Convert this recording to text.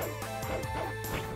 Let's go.